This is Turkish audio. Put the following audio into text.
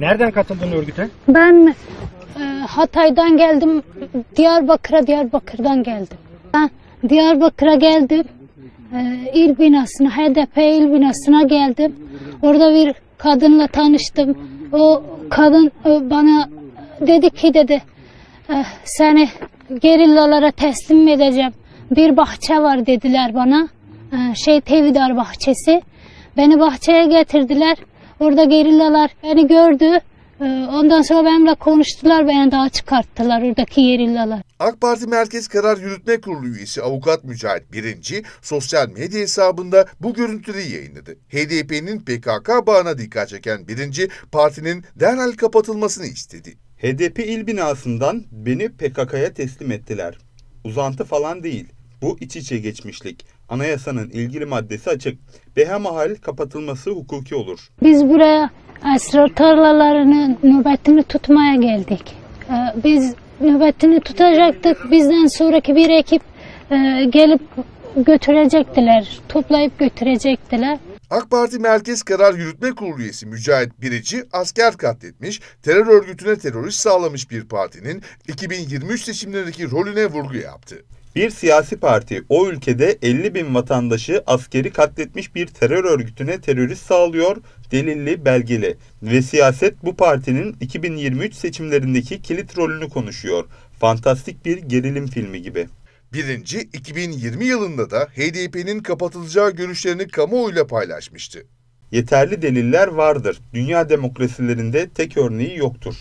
Nereden katıldın örgüte? Ben e, Hatay'dan geldim, Diyarbakır'a, Diyarbakır'dan geldim. Ben Diyarbakır'a geldim, e, il binasına, HDP il binasına geldim. Orada bir kadınla tanıştım. O kadın e, bana dedi ki dedi, e, seni gerillalara teslim edeceğim. Bir bahçe var dediler bana, e, şey Tevidar bahçesi. Beni bahçeye getirdiler. Orada gerillalar beni gördü. Ee, Ondan sonra benimle konuştular, beni daha çıkarttılar oradaki gerillalar. AK Parti Merkez Karar Yürütme Kurulu üyesi Avukat Mücahit Birinci sosyal medya hesabında bu görüntüleri yayınladı. HDP'nin PKK bağına dikkat çeken Birinci partinin derhal kapatılmasını istedi. HDP il binasından beni PKK'ya teslim ettiler. Uzantı falan değil. Bu iç içe geçmişlik. Anayasanın ilgili maddesi açık. Behamahal kapatılması hukuki olur. Biz buraya esrar tarlalarının nöbetini tutmaya geldik. Ee, Biz nöbetini tutacaktık. Bizden sonraki bir ekip e, gelip götürecektiler, toplayıp götürecektiler. AK Parti Merkez Karar Yürütme Kurulu üyesi Mücahit Birici asker katletmiş, terör örgütüne terörist sağlamış bir partinin 2023 seçimlerindeki rolüne vurgu yaptı. Bir siyasi parti o ülkede 50 bin vatandaşı askeri katletmiş bir terör örgütüne terörist sağlıyor, delilli, belgeli. Ve siyaset bu partinin 2023 seçimlerindeki kilit rolünü konuşuyor. Fantastik bir gerilim filmi gibi. Birinci 2020 yılında da HDP'nin kapatılacağı görüşlerini kamuoyuyla paylaşmıştı. Yeterli deliller vardır. Dünya demokrasilerinde tek örneği yoktur.